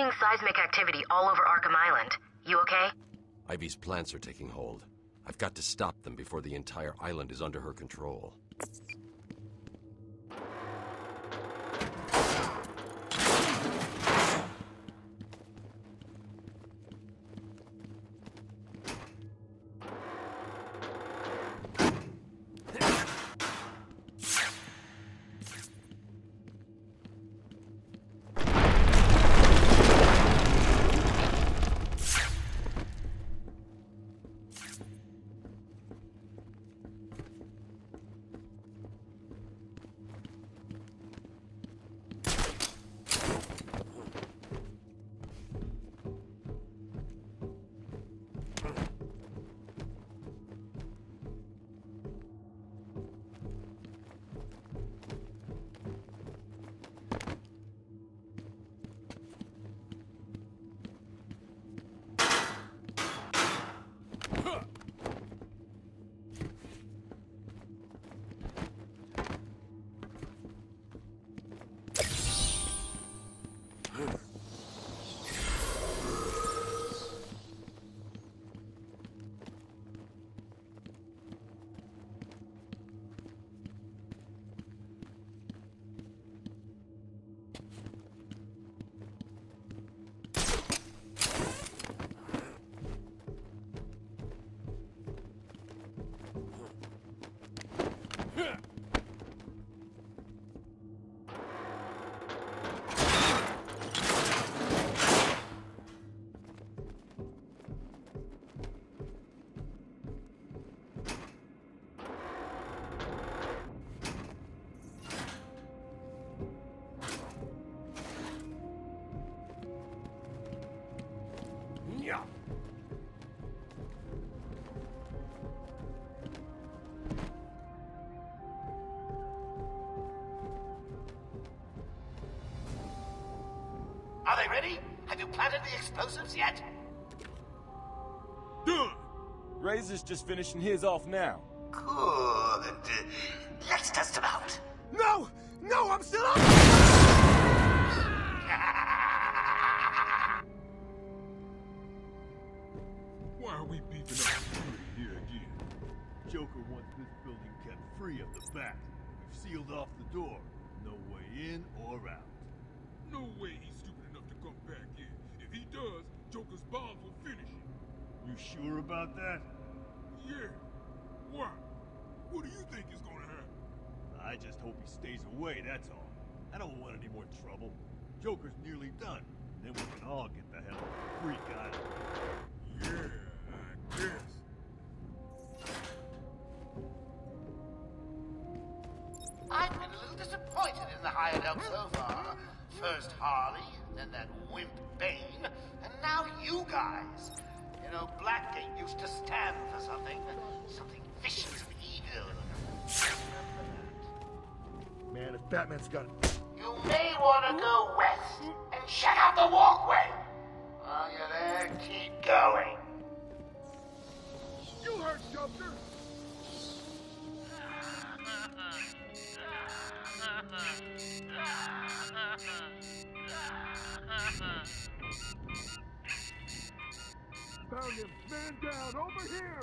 seeing seismic activity all over Arkham Island. You okay? Ivy's plants are taking hold. I've got to stop them before the entire island is under her control. Are they ready? Have you planted the explosives yet? Done! Razor's just finishing his off now. Good. Let's test him out. No! No, I'm still up! Why are we beefing up security here again? Joker wants this building kept free of the bat. We've sealed off the door. No way in or out. No way he's stupid enough to come back in. If he does, Joker's bombs will finish him. You sure about that? Yeah. Why? What do you think is gonna happen? I just hope he stays away, that's all. I don't want any more trouble. Joker's nearly done. Then we can all get the hell freak out of here. Yeah, I guess. I've been a little disappointed in the hired help so far. First Harley, then that wimp Bane, and now you guys. You know, Blackgate used to stand for something. Something vicious and evil. Man, if Batman's got it. You may want to go west and check out the walkway. While you're there, keep going. You heard Joker! Found him! Man down! Over here!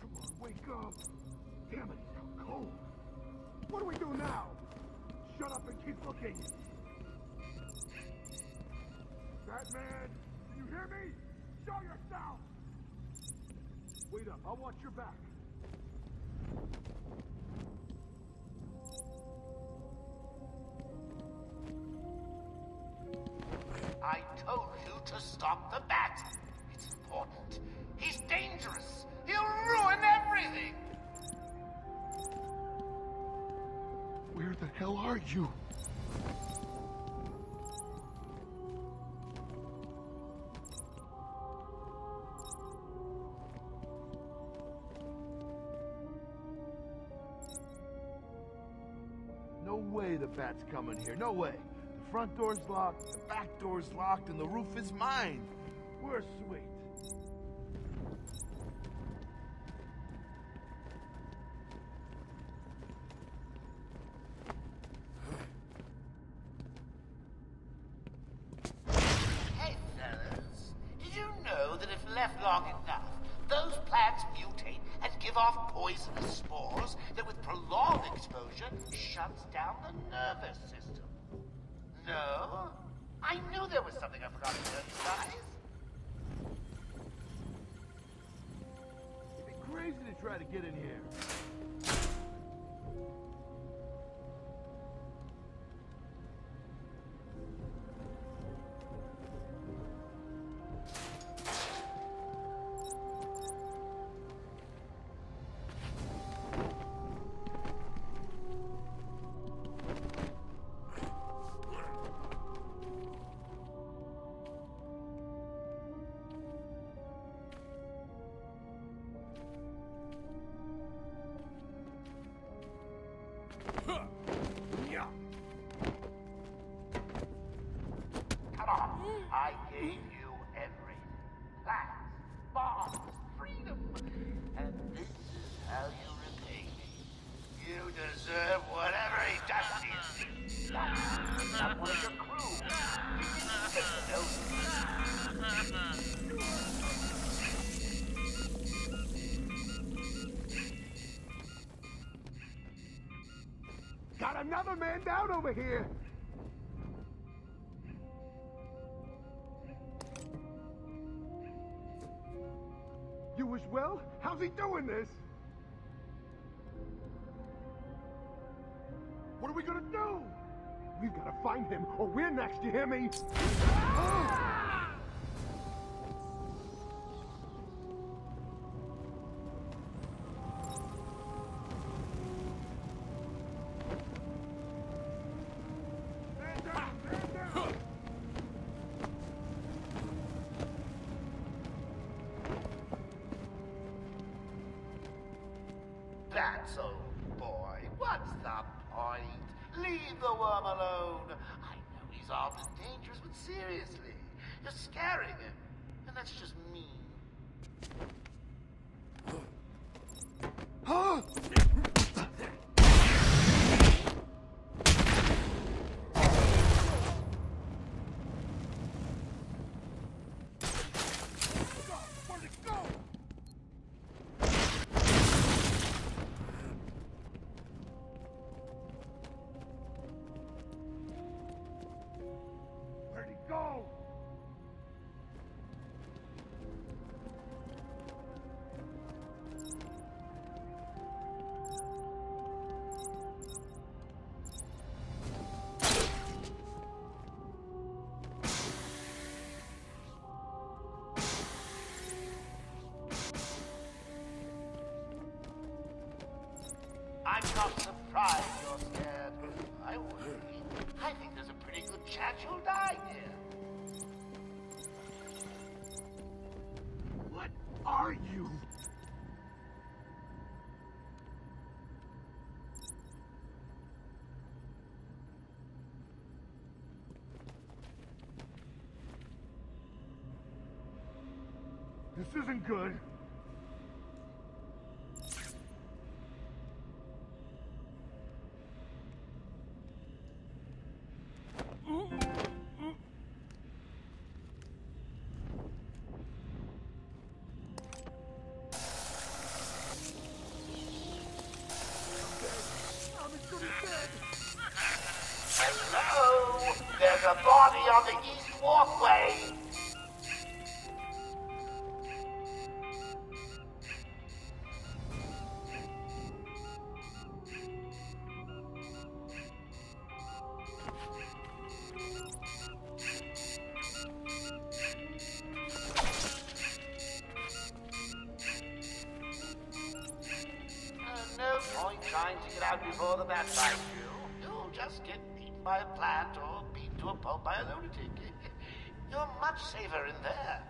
Come on, wake up! Damn it, it's cold! What do we do now? Shut up and keep looking! Batman! You hear me? Show yourself! Wait up, I'll watch your back. I told you to stop the bat. It's important. He's dangerous. He'll ruin everything. Where the hell are you? No way the bat's coming here. No way front door's locked, the back door's locked, and the roof is mine. We're sweet. Hey, fellas. Did you know that if left long enough, those plants mutate and give off poisonous spores that with prolonged exposure shuts down the nervous system? No? I knew there was something I forgot to tell you guys. It'd be crazy to try to get in here. Got another man down over here! You as well? How's he doing this? What are we gonna do? We've gotta find him, or we're next, you hear me? That's ah! Seriously, you're scaring him. And that's just I'm not surprised you're scared. I be. I think there's a pretty good chance you'll die here. What are you? This isn't good. Hello? Get out before the bat bites you. You'll just get eaten by a plant or beaten to a pulp by a lunatic. You're much safer in there.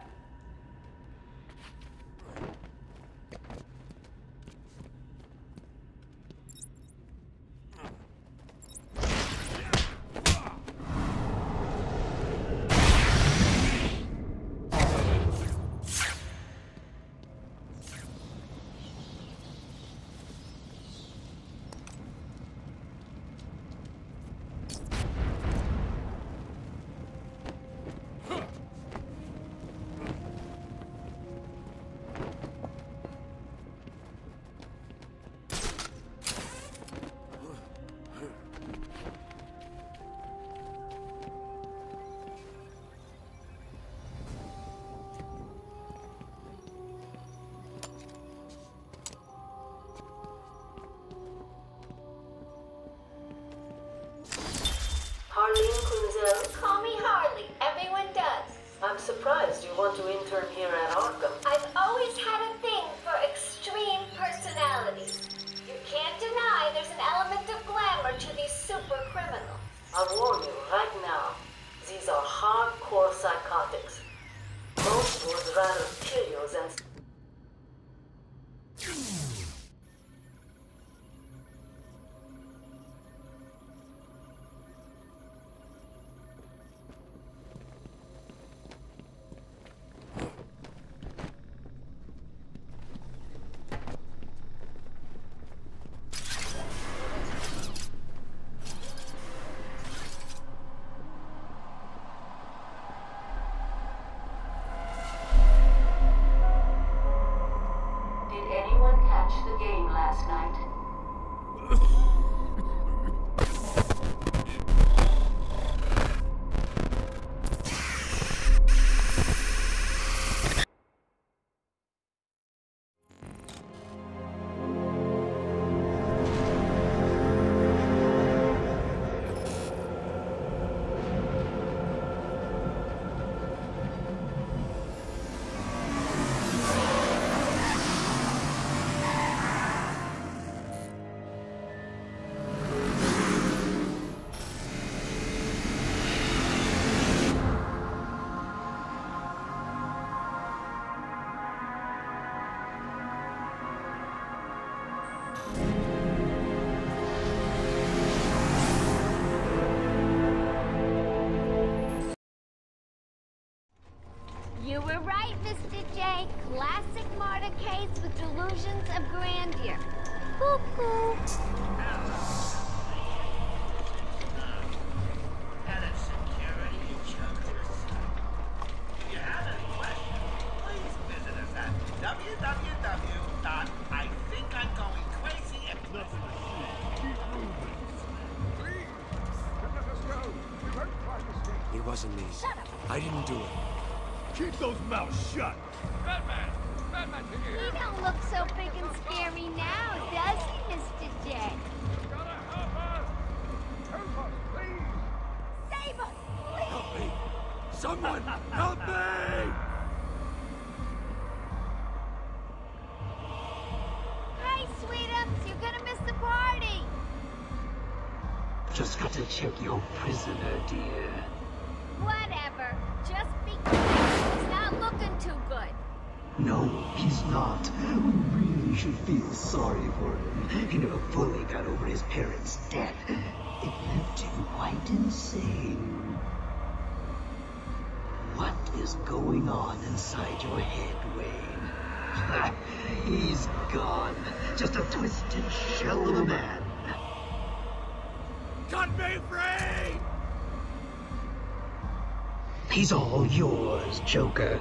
You were right, Mr. J. Classic murder case with delusions of grandeur. Cuckoo. Someone help me! Hey, sweetums, you're gonna miss the party! Just got to check your prisoner, dear. Whatever. Just be. He's not looking too good. No, he's not. We really should feel sorry for him. He never fully got over his parents' death. It left him quite insane is going on inside your head, Wayne. He's gone. Just a twisted shell of a man. Cut me free! He's all yours, Joker.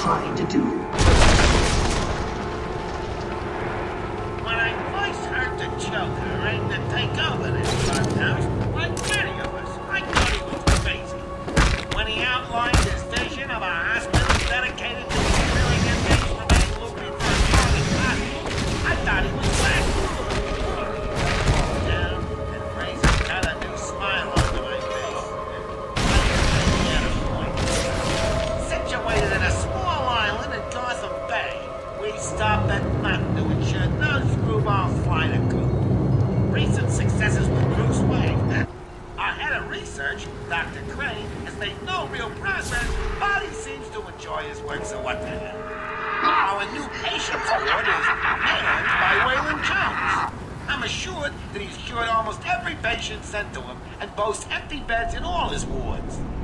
trying to do. forwards.